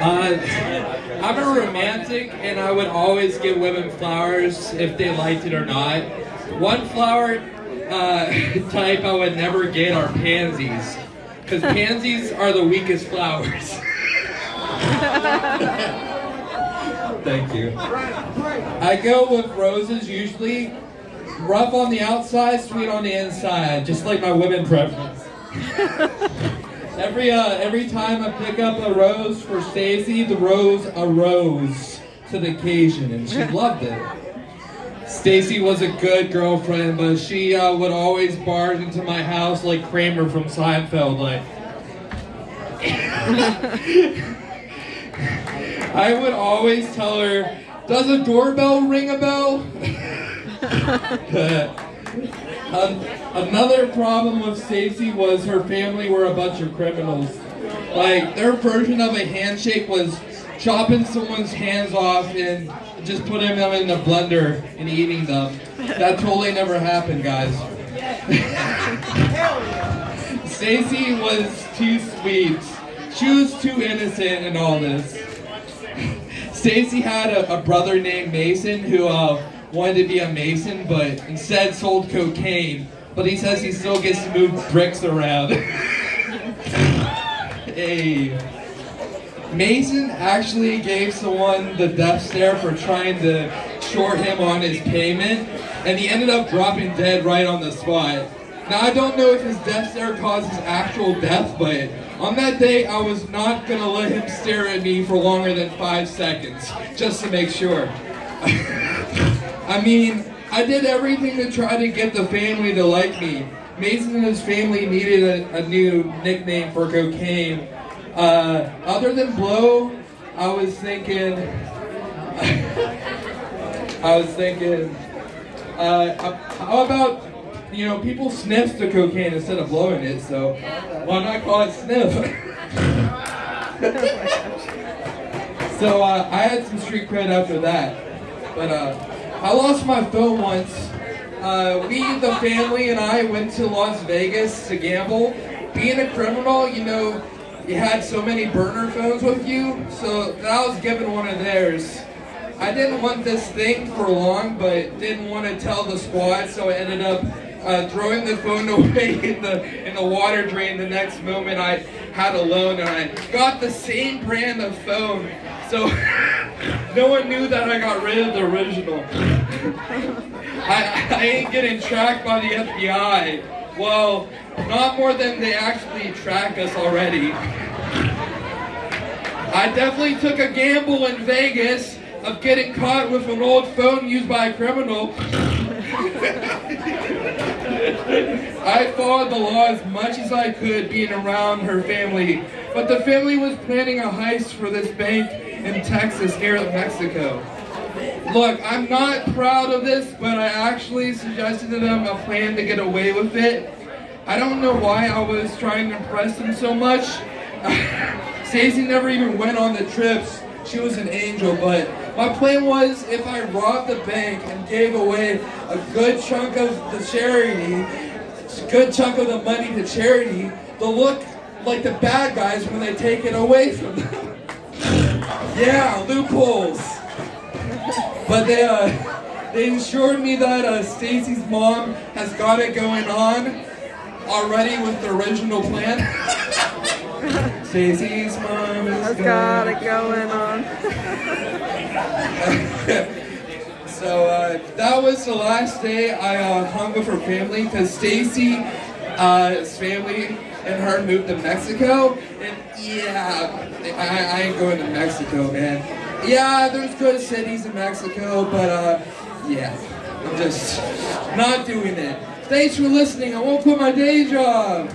Uh, I'm a romantic, and I would always give women flowers if they liked it or not. One flower uh, type I would never get are pansies, because pansies are the weakest flowers. Thank you. I go with roses usually, rough on the outside, sweet on the inside, just like my women preference. Every uh, every time I pick up a rose for Stacy, the rose arose to the occasion, and she loved it. Stacy was a good girlfriend, but she uh, would always barge into my house like Kramer from Seinfeld, like. I would always tell her, "Does a doorbell ring a bell?" Um, another problem with Stacy was her family were a bunch of criminals. Like their version of a handshake was chopping someone's hands off and just putting them in a blender and eating them. That totally never happened, guys. Stacy was too sweet. She was too innocent in all this. Stacy had a, a, brother named Mason who uh, wanted to be a mason, but instead sold cocaine. But he says he still gets to move bricks around. hey. Mason actually gave someone the death stare for trying to short him on his payment, and he ended up dropping dead right on the spot. Now, I don't know if his death stare caused his actual death, but on that day, I was not going to let him stare at me for longer than five seconds, just to make sure. I mean, I did everything to try to get the family to like me. Mason and his family needed a, a new nickname for cocaine. Uh, other than blow, I was thinking, I was thinking, uh, how about, you know, people sniff the cocaine instead of blowing it, so why not call it sniff? so uh, I had some street cred after that, but uh, I lost my phone once. Uh, we, the family, and I went to Las Vegas to gamble. Being a criminal, you know, you had so many burner phones with you, so I was given one of theirs. I didn't want this thing for long, but didn't want to tell the squad, so I ended up uh, throwing the phone away in the in the water drain. The next moment, I had a loan, and I got the same brand of phone. So no one knew that I got rid of the original. I, I ain't getting tracked by the FBI. Well, not more than they actually track us already. I definitely took a gamble in Vegas of getting caught with an old phone used by a criminal. I followed the law as much as I could being around her family, but the family was planning a heist for this bank in Texas near Mexico. Look, I'm not proud of this, but I actually suggested to them a plan to get away with it. I don't know why I was trying to impress them so much. Stacy never even went on the trips. She was an angel, but my plan was if I robbed the bank and gave away a good chunk of the charity, a good chunk of the money to charity, they'll look like the bad guys when they take it away from them. Yeah, loopholes. But they uh, they assured me that uh, Stacy's mom has got it going on already with the original plan. Stacy's mom has got it going on. so uh, that was the last day I uh, hung with her family because Stacy's uh, family and her moved to Mexico. And yeah, I, I ain't going to Mexico, man. Yeah, there's good cities in Mexico, but uh, yeah, I'm just not doing it. Thanks for listening. I won't quit my day job.